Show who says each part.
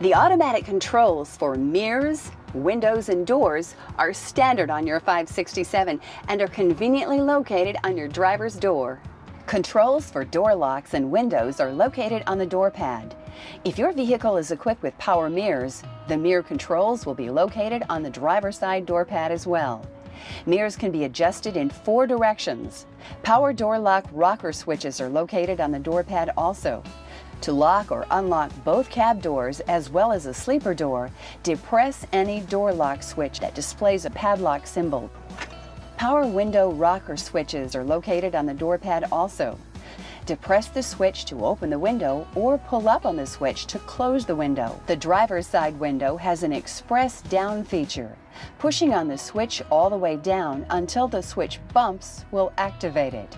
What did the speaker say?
Speaker 1: The automatic controls for mirrors, windows, and doors are standard on your 567 and are conveniently located on your driver's door. Controls for door locks and windows are located on the door pad. If your vehicle is equipped with power mirrors, the mirror controls will be located on the driver's side door pad as well. Mirrors can be adjusted in four directions. Power door lock rocker switches are located on the door pad also. To lock or unlock both cab doors as well as a sleeper door, depress any door lock switch that displays a padlock symbol. Power window rocker switches are located on the door pad also. Depress the switch to open the window or pull up on the switch to close the window. The driver's side window has an express down feature. Pushing on the switch all the way down until the switch bumps will activate it.